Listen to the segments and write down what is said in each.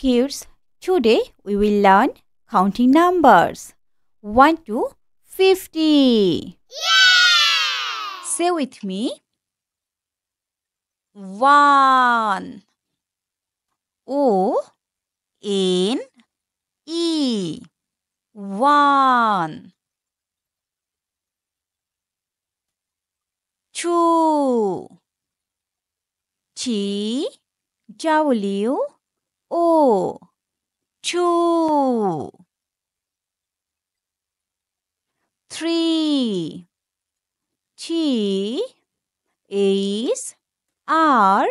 kids, today we will learn counting numbers. 1 to 50. Yeah! Say with me. 1 O N E. 1 2 T W O two three T H R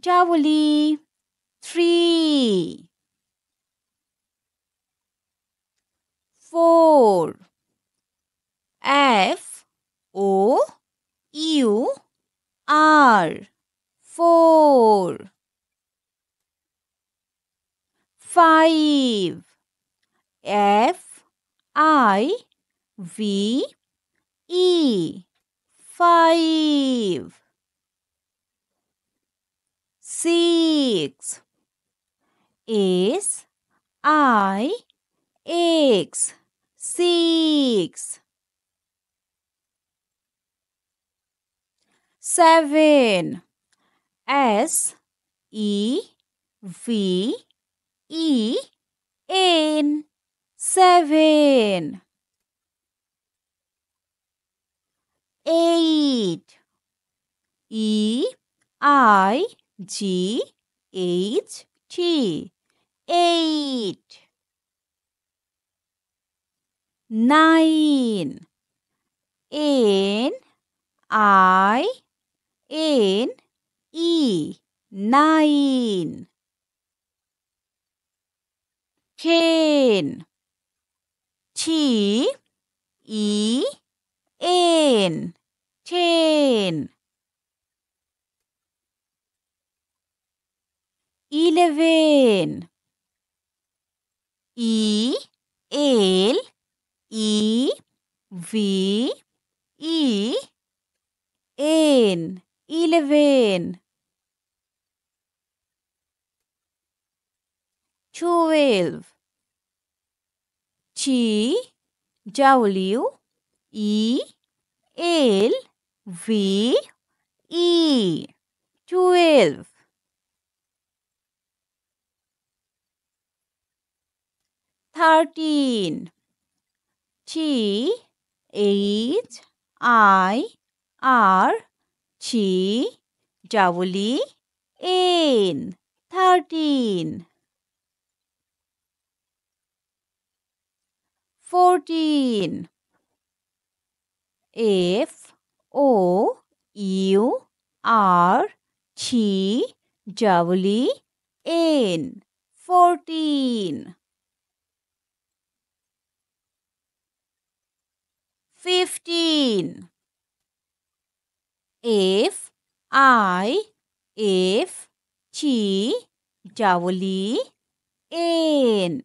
W three four F O U R four five. F I V E. Five. Six S I X. Six. Seven S E V E N seven. Eight. E I G H T. Eight. Nine. N I N E. Nine ten T E N. Ten eleven. E L E V E N. Eleven twelve T W E L V E twelve thirteen T H I R T W N thirteen fourteen. F O U R T fourteen. Fifteen. F I F T N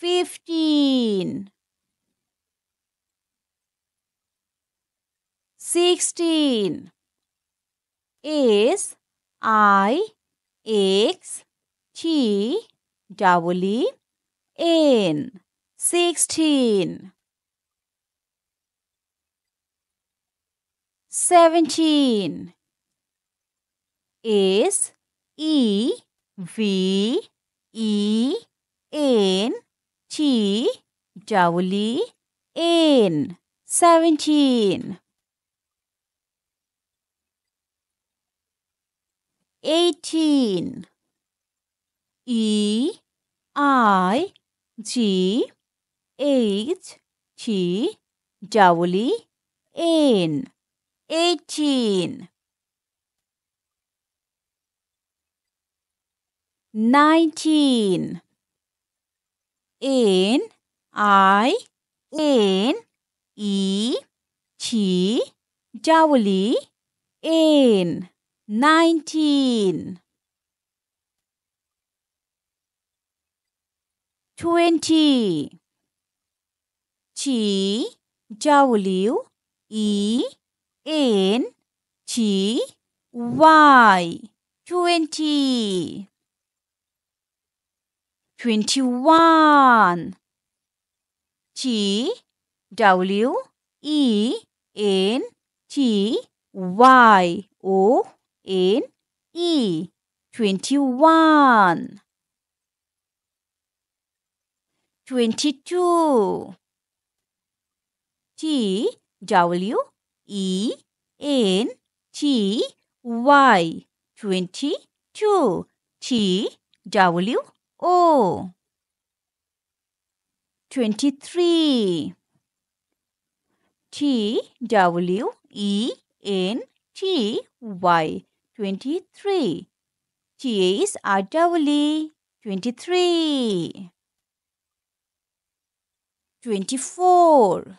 fifteen. Sixteen S I X T W N. Sixteen. Seventeen S E V E N T W N seventeen. Eighteen. E I G H T W N eighteen. Nineteen. N I N E T W N nineteen. Twenty. T W E N T Y twenty. 21 T W E N T Y O N E. 21 22 T W E N T Y. 22 T W O 23 T W E N T Y. 23 T is R W. 23 24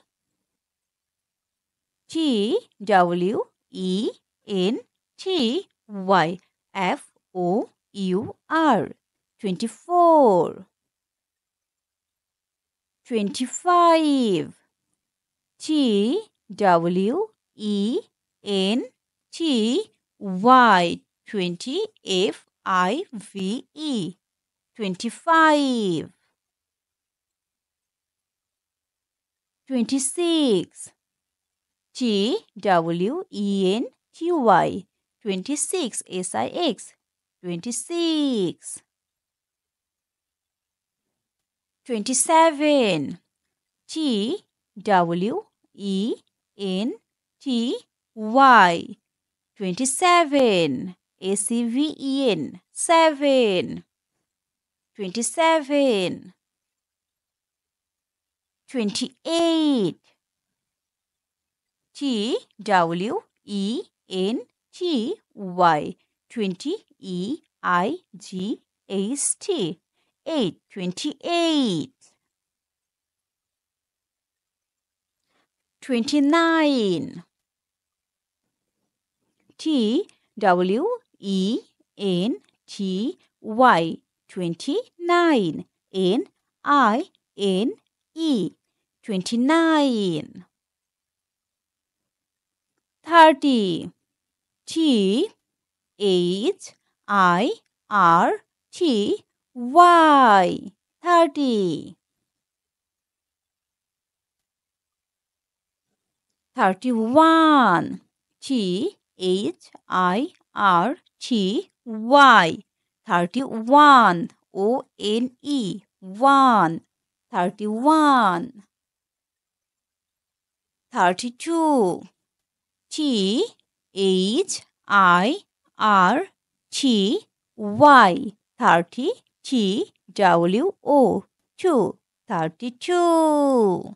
T W E N T Y. F O U R. 24 25 T W E N T Y. 20 F I V E. 25 26 T W E N T Y. 26 S I X. 26 27 T W E N T Y. 27 S E V E N. 7 27 28 T W E N T Y. 20 E I G H T 8 28 29 T W E N T Y. 29 N I N E. 29 30 T H I R T Y 30 31 T H I R T Y. 31 O N E. 1 31 32 T H I R T Y. 30 T W O 2 32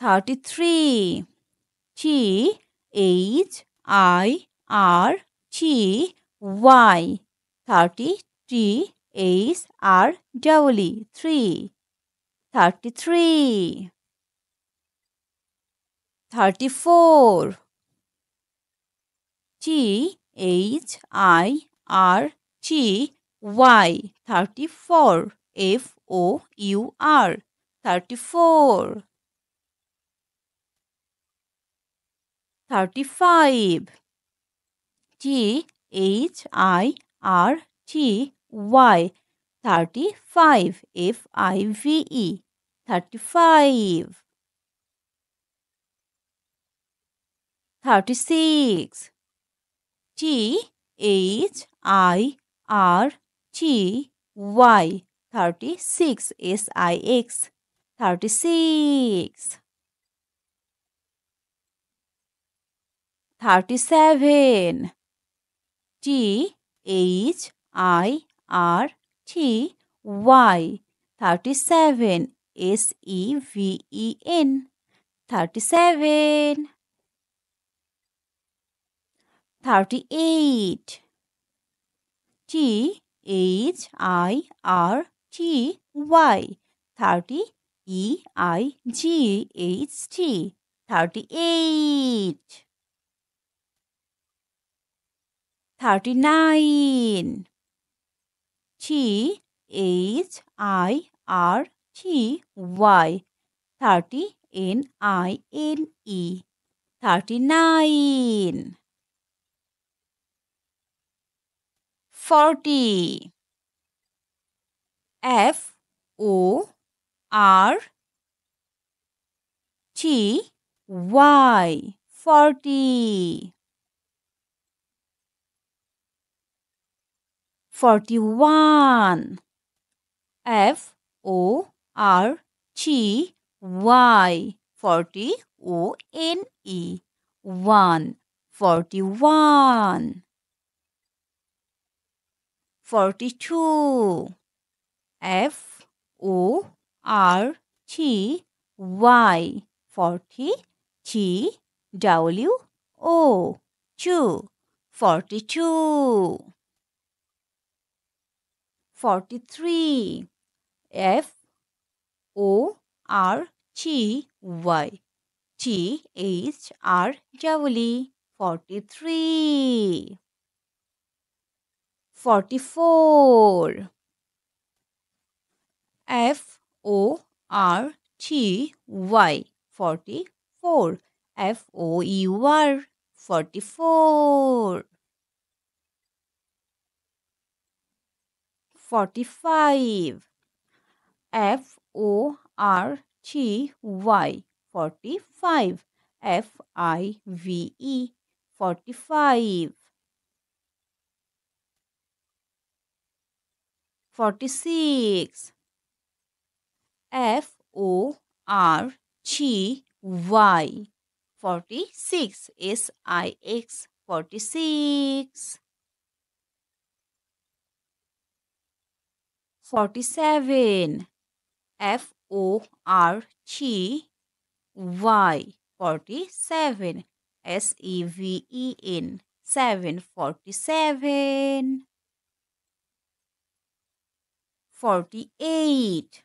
33 T H I R T Y. 30 T H R W 3 33 34 T H I R T Y 34 F O U R 34 35 T H I R T Y 35 F I V E 35 36 T H I R T Y 36 S I X 36 37 T H I R T Y 37 S E V E N 37 38 T H I R T Y thirty E I G H T thirty eight thirty nine T H I R T Y thirty N I N E thirty nine 40 F O R T Y forty. Forty one F O R T Y forty O N E. One. Forty one forty two F O R T Y. Forty T W O. Two. Forty two forty three F O R T Y. T H R W. Forty three forty four F O R T Y forty four F O U R forty four forty five F O R T Y forty five F I V E forty five forty six F O R T Y. Forty six S I X. Forty six forty seven F O R T Y. Forty seven S E V E N. Seven 48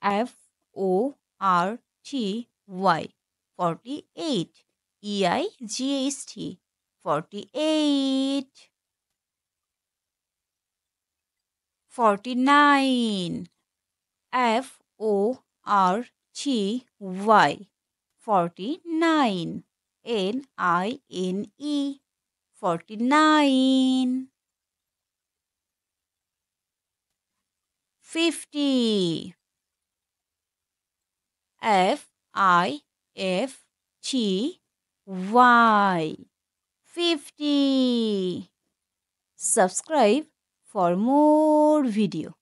F O R T Y. 48 E I G H T. 48 49 F O R T Y. 49 N I N E. 49 fifty. F I F T Y. Fifty. Subscribe for more video.